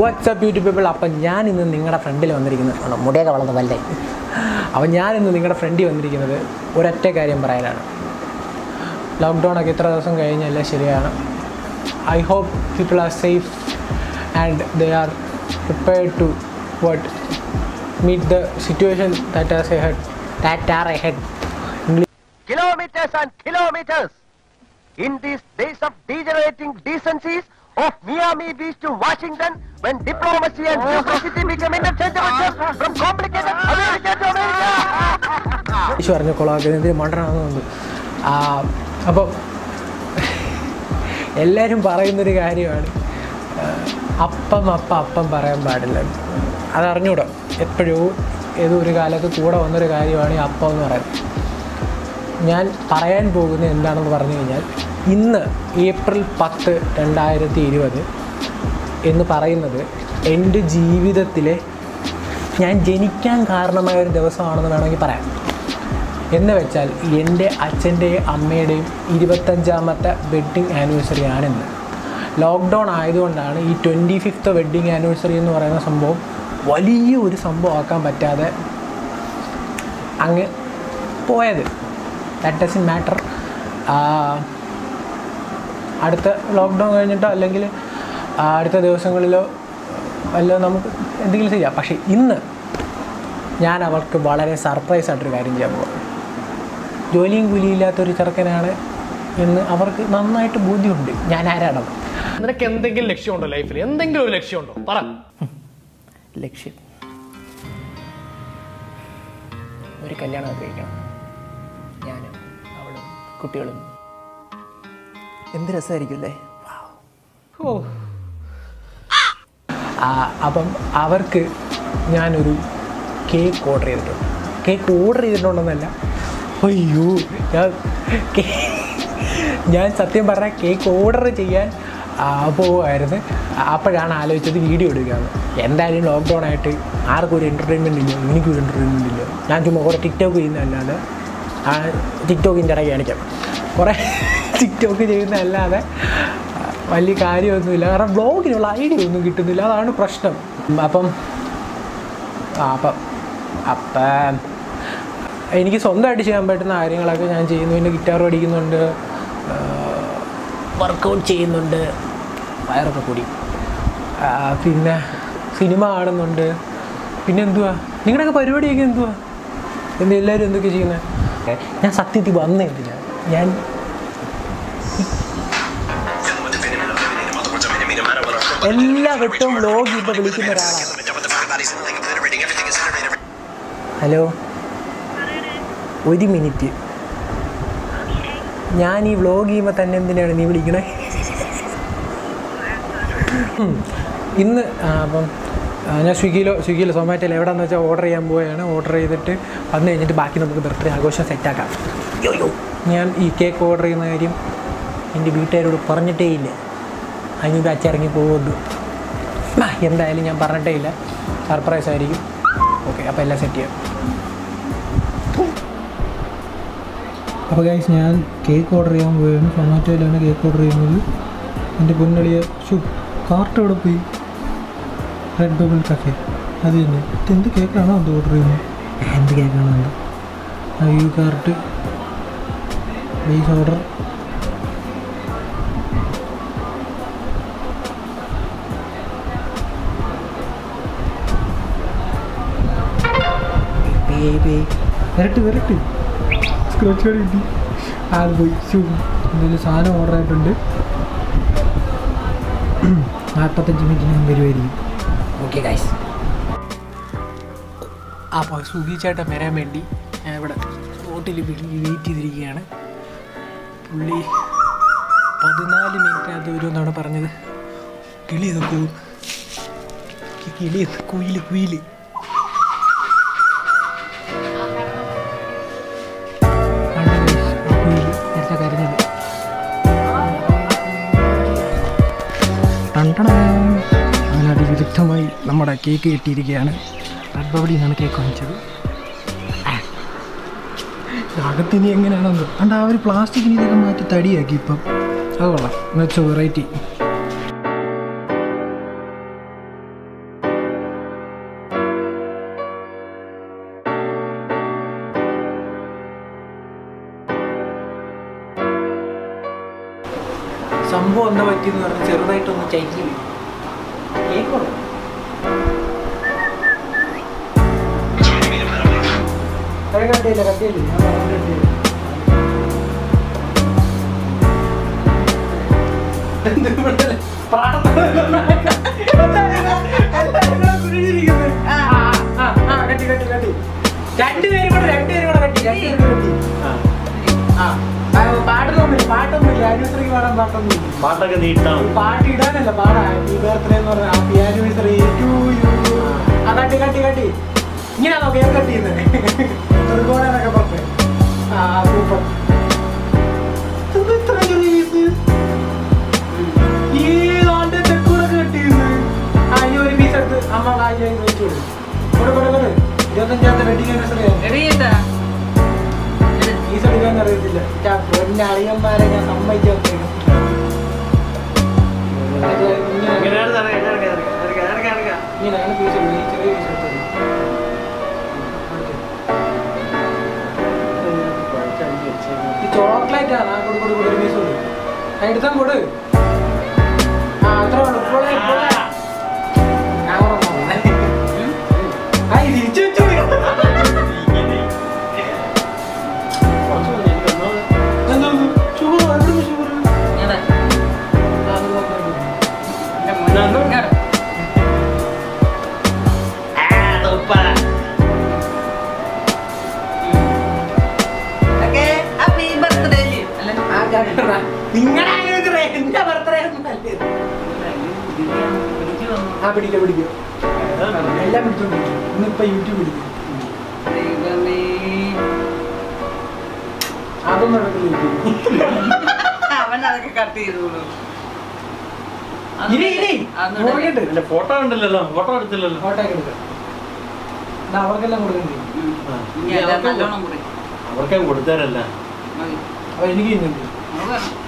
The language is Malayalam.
വാട്സപ്പ് യൂട്യൂബ് പീപ്പിൾ അപ്പം ഞാൻ ഇന്ന് നിങ്ങളുടെ ഫ്രണ്ടിൽ വന്നിരിക്കുന്നത്. ആണോ? മുടിയൊക്കെ വളർന്ന വല്ലേ? അപ്പം ഞാൻ ഇന്ന് നിങ്ങളുടെ ഫ്രണ്ടിൽ വന്നിരിക്കുന്നത് ഒരൊറ്റ കാര്യം പറയാനാണ്. ലോക്ക്ഡൗണൊക്കെ ഇത്ര ദിവസം കഴിഞ്ഞല്ല ശരിയാണ്. I hope people are safe and they are prepared to what meet the situation that as ahead that are ahead kilometers and kilometers. In these days of degenerating decencies of Miami Beach to Washington, when diplomacy and bureaucracy become interchangeable from complicated America to America. Isho പറഞ്ഞ കുളമൊക്കെ എന്തിന് മണ്ടനാണെന്ന് തോന്നുന്നു. ആ, അപ്പം എല്ലാവരും പറയുന്നൊരു കാര്യമാണ്. അപ്പം അപ്പം അപ്പം പറയാൻ പാടില്ല. അതറിഞ്ഞൂടാ എപ്പോഴും ഏതോ ഒരു കാലത്ത് കൂടെ വന്നൊരു കാര്യമാണ് ഈ അപ്പം എന്ന് പറയുന്നത്. ഞാൻ പറയാൻ പോകുന്നത് എന്താണെന്ന് പറഞ്ഞു കഴിഞ്ഞാൽ ഇന്ന് ഏപ്രിൽ പത്ത് രണ്ടായിരത്തി ഇരുപത് എന്ന് പറയുന്നത് എന്റെ ജീവിതത്തിലെ ഞാൻ ജനിക്കാൻ കാരണമായ ഒരു ദിവസമാണെന്ന് വേണമെങ്കിൽ പറയാം. എന്ന് വെച്ചാൽ എന്റെ അച്ഛന്റെയും അമ്മയുടെയും ഇരുപത്തഞ്ചാമത്തെ വെഡ്ഡിങ് ആനിവേഴ്സറി ആണെന്ന്. ലോക്ക്ഡൗൺ ആയതുകൊണ്ടാണ് ഈ ട്വന്റി ഫിഫ്ത്ത് വെഡ്ഡിങ് ആനിവേഴ്സറി എന്ന് പറയുന്ന സംഭവം വലിയ ഒരു സംഭവം ആക്കാൻ പറ്റാതെ അങ്ങ് പോയത്. ദാറ്റ് ഡസൻ മാറ്റർ അടുത്ത ലോക്ക്ഡൗൺ കഴിഞ്ഞിട്ടോ അല്ലെങ്കിൽ അടുത്ത ദിവസങ്ങളിലോ അല്ല നമുക്ക് എന്തെങ്കിലും ചെയ്യാം. പക്ഷേ ഇന്ന് ഞാൻ അവൾക്ക് വളരെ സർപ്രൈസ് ആയിട്ടൊരു കാര്യം ചെയ്യാൻ പോകാം ജോലിയും കൂലിയില്ലാത്തൊരു ചെറുക്കനാണ് എന്ന് അവർക്ക് നന്നായിട്ട് ബോധ്യമുണ്ട്. ഞാൻ ആരാണ് നിനക്ക് എന്തെങ്കിലും ലക്ഷ്യമുണ്ടോ ലൈഫിൽ എന്തെങ്കിലും ഒരു ലക്ഷ്യമുണ്ടോ? പറ. ലക്ഷ്യം. ഒരു കല്യാണം ആഗ്രഹിക്കണം. ഞാനും അവളും കുട്ടികളും. എന്ത് രസമായിരിക്കും അല്ലേ? ഓ അപ്പം അവർക്ക് ഞാനൊരു കേക്ക് ഓർഡർ ചെയ്തിട്ടുണ്ട് കേക്ക് ഓർഡർ ചെയ്തിട്ടുണ്ടെന്നല്ല. അയ്യോ ഞാൻ ഞാൻ സത്യം പറഞ്ഞാൽ കേക്ക് ഓർഡർ ചെയ്യാൻ പോവുമായിരുന്നു അപ്പോഴാണ് ആലോചിച്ചത് വീഡിയോ എടുക്കുകയാണ് എന്തായാലും ലോക്ക്ഡൗൺ ആയിട്ട് ആർക്കും ഒരു എന്റർടൈൻമെന്റ് ഇല്ല എനിക്കൊരു എന്റർടൈൻമെന്റ് ഇല്ല. ഞാൻ ചുമ്മാ കുറേ ടിക്ടോക്ക് ചെയ്യുന്നതല്ലാതെ ടിക്ടോക്കിന്റെ ഇടയ്ക്ക് കാണിക്കാം. കുറേ ടിക്ടോക്ക് ചെയ്യുന്നതല്ലാതെ വലിയ കാര്യമൊന്നുമില്ല. കാരണം ബ്ലോഗിനുള്ള ഐഡിയ ഒന്നും കിട്ടുന്നില്ല. അതാണ് പ്രശ്നം. അപ്പം അപ്പം അപ്പം എനിക്ക് സ്വന്തമായിട്ട് ചെയ്യാൻ പറ്റുന്ന കാര്യങ്ങളൊക്കെ ഞാൻ ചെയ്യുന്നു. പിന്നെ ഗിറ്റാർ പഠിക്കുന്നുണ്ട്. വർക്കൗട്ട് ചെയ്യുന്നുണ്ട്. വയറൊക്കെ കൂടി പിന്നെ സിനിമ കാണുന്നുണ്ട്. പിന്നെ എന്തുവാ? നിങ്ങളുടെയൊക്കെ പരിപാടിയൊക്കെ എന്തുവാ? എന്ത് എല്ലാവരും എന്തൊക്കെ ചെയ്യുന്നത് ഞാൻ സത്യത്തിൽ വന്നേ എന്തിനാ? ഞാൻ എല്ലാ വട്ടവും വ്ലോഗ് ഇപ്പോൾ വിളിക്കുന്ന ഒരാളാണ് ഹലോ? ഒരു മിനിറ്റ്. ഞാൻ ഈ വ്ളോഗ് ചെയ്യുമ്പോൾ തന്നെ എന്തിനാണ് നീ വിളിക്കണേ? ഇന്ന് അപ്പം ഞാൻ സ്വിഗ്ഗിയിലോ സ്വിഗ്ഗിയിലോ സൊമാറ്റോയിലോ എവിടെയെന്ന് വെച്ചാൽ ഓർഡർ ചെയ്യാൻ പോവുകയാണ് ഓർഡർ ചെയ്തിട്ട് വന്നു കഴിഞ്ഞിട്ട് ബാക്കി നമുക്ക് ബർത്ത്ഡേ ആഘോഷം സെറ്റാക്കാം ഞാൻ ഈ കേക്ക് ഓർഡർ ചെയ്യുന്ന കാര്യം എന്റെ വീട്ടുകാരോട് പറഞ്ഞിട്ടേ ഇല്ല. അതിനൊരു അച്ചിറങ്ങി പോകുന്നു. എന്തായാലും ഞാൻ പറഞ്ഞിട്ടേ ഇല്ല. സർപ്രൈസ് ആയിരിക്കും. ഓക്കെ അപ്പോൾ എല്ലാം സെറ്റ് ചെയ്യാം. അപ്പോൾ ഗൈസ് ഞാൻ കേക്ക് ഓർഡർ ചെയ്യാൻ പോയാണ് സൊമാറ്റോയിലാണ് കേക്ക് ഓർഡർ ചെയ്യുന്നത്. എന്റെ പൊന്നളിയ ഷു കാർട്ട് എവിടെ പോയി? റെഡ് ബബിൾ കഫേ അത് തന്നെ. ഇതെന്ത് കേക്കാണോ അത് ഓർഡർ ചെയ്യുന്നത്? എന്ത് കേക്കാണോ അത്? ഈ കാർട്ട് ബേസ് ഓർഡർ വരട്ട് വരട്ട്. സ്ക്രാച്ച് കാർഡ് കിട്ടി. അത് പോയി. എന്തെങ്കിലും സാധനം ഓർഡർ ആയിട്ടുണ്ട്. നാൽപ്പത്തഞ്ച് മിനിറ്റിന് വരുമായിരിക്കും ഓക്കെ ഗൈസ് അപ്പോൾ സുഖി ചേട്ടൻ വരാൻ വേണ്ടി ഞാൻ ഇവിടെ റോട്ടിൽ വെയിറ്റ് ചെയ്തിരിക്കുകയാണ്. പുള്ളി പതിനാല് മിനിറ്റിനകത്ത് വരുമെന്നാണ് പറഞ്ഞത്. കിളി നോക്കൂ കിളി കുയിൽ കുയിൽ വ്യക്തമായി നമ്മുടെ കേക്ക് കിട്ടിയിരിക്കുകയാണ് റെഡ് ബബിളിൽ നിന്നാണ് കേക്ക് വാങ്ങിച്ചത്. അകത്തിനി എങ്ങനെയാണെന്ന് അണ്ട് ആ ഒരു പ്ലാസ്റ്റിക്കിന് ഇതൊക്കെ മാറ്റി തടിയാക്കി ഇപ്പം. അത് കൊള്ളാം. എന്നുവെച്ചാൽ വെറൈറ്റി സംഭവം എന്താ പറ്റിയെന്ന് പറഞ്ഞാൽ ചെറുതായിട്ടൊന്ന് ചൈറ്റി കേക്കുണ്ട് പറഞ്ഞ കട്ടിയില്ല രണ്ടുപേരും കൂടെ രണ്ടുപേരും കൂടെ കട്ടി രണ്ടുപേരും കൂടെ കട്ടി ആ പാട്ടൊന്നുമില്ല പാട്ടൊന്നുമില്ല ആനിവേഴ്സറിക്ക് പാടാൻ പാട്ടൊന്നുമില്ല പാട്ടൊക്കെ നീട്ടാം പാട്ട് ഇടാനല്ല പാടാ. ഹാപ്പി ബർത്ത്ഡേ എന്ന് പറഞ്ഞ ഹാപ്പി ആനിവേഴ്സറി ടു യു ആ കട്ടി കട്ടി കട്ടി. ഇങ്ങനെയാണോ കേക്ക് കട്ട് ചെയ്യുന്നത്. ദുർഗോണെന്നൊക്കെ പറഞ്ഞു ആ സൂപ്പർ ഇത് ഇത്ര ചെറിയ ഈ ആണ്ട് തെക്കൂടൊക്കെ കട്ട് ചെയ്യുന്നത് ആ ഈ ഒരു പീസ് എടുത്ത് അമ്മ കാര്യം വെച്ചു കൊടുക്കും കൊടു കൊടു കൊടു ഇരുപത്തഞ്ചാമത്തെ വെഡിങ് ആനിവേഴ്സറി പീസ് എടുക്കാൻ അറിയത്തില്ല ചാ, പൊന്നളിയന്മാരെ ഞാൻ സമ്മതിച്ചു ഇറങ്ങ്. ഇങ്ങനെയാണ് ഈ ചെറിയ ഈ ചോക്ലേറ്റ് ആണ് ആ കൊടു ഒരു പീസ് കൊടുക്കും എടുത്താൽ കൊടു. ആ അത്ര നിങ്ങളുടെ എന്റെ ബർത്ത്ഡേ ആ പിടിക്കോ പിടിക്കോ. എല്ലാം പിടിച്ചോണ്ടിരിക്കും ഇന്നിപ്പോ യൂട്യൂബ് പിടിക്കും. യൂട്യൂബ് അവൻ അതൊക്കെ കട്ട് ചെയ്തോളൂ. ഫോട്ടോ ഉണ്ടല്ലോ ഫോട്ടോ എടുത്തില്ലല്ലോ. ഫോട്ടോ അവർക്കെല്ലാം കൊടുക്കണ്ടേ അവർക്കെ കൊടുത്തരല്ല. അപ്പൊ എനിക്ക് ഇന്നുണ്ട് അത് വേണം